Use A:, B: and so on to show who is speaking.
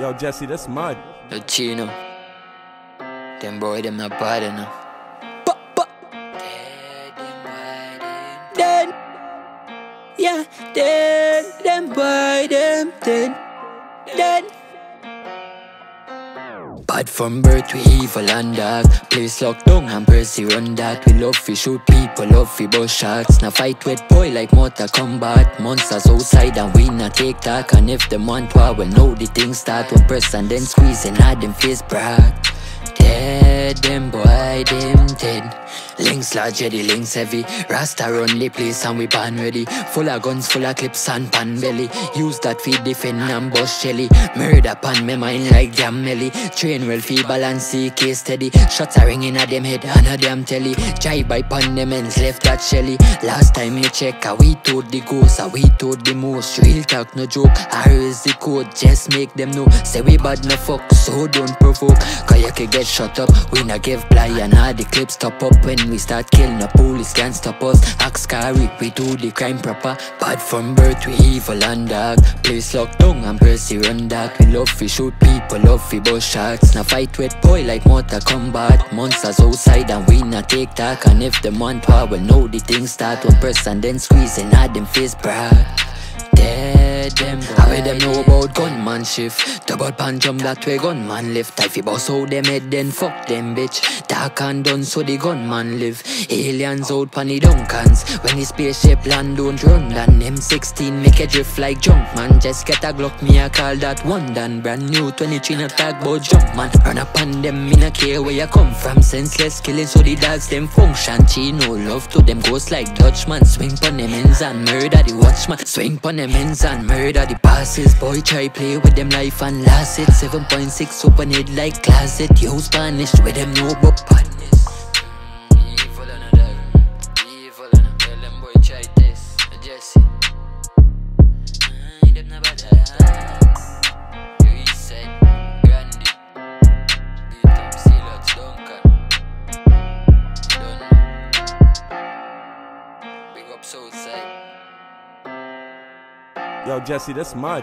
A: Yo, Jesse, that's mud.
B: Yo, Chino. Them boy, them not bad enough.
C: Dead. Yeah, dead. Them boy, them dead. Dead.
B: Bad from birth, we evil and dark. Place locked down and Percy run that. We love fi shoot people, love fi bust shots. Now fight with boy like Mortal Kombat. Monsters outside and we not take talk. And if them want war, we know the thing start. One press and then squeeze and add them face brag. Dead, them boy, them dead. Links large, yeah, the links heavy. Rasta run the place and we pan ready. Full of guns, full of clips and pan belly. Use that feed defend and bust shelly. Murder pan me mind like damn melly. Train well fee balance, CK steady. Shots are ringing at them head and a damn telly. Drive by pan them ends left that shelly. Last time me check, a we told the ghost, a we told the most. Real talk, no joke. I is the code, just make them know. Say we bad no fuck, so don't provoke. Cause you can get shut up. We not give ply and all the clips top up when we start killing the police can't stop us. Act carry, we do the crime proper. Bad from birth, we evil and dark. Place locked down and Percy run dark. We love fi shoot people, love fi bust shots. Now fight with boy like Mortal Kombat. Monsters outside and we not take talk. And if them want power, we know the thing start. One person then squeeze and add them face brag. Them boy. How them know about gunman shift? Double pan jump that way gunman lift. If you boss out them head then fuck them bitch. Dark and done so the gunman live. Aliens out pan the Duncans. When the spaceship land don't run down. M16 make a drift like junk man. Just get a Glock me I call that one done. Brand new 23 not talk about jump man. Run up on them me not care where you come from. Senseless killing so the dogs them function. Chino love to them ghosts like Dutchman. Swing pon them ends and murder the watchman. Swing pon them ends and murder the passes. Boy try play with them life and last it. 7.6 open it like closet. Yo Spanish with them no but
A: Yo, Jesse, that's mud.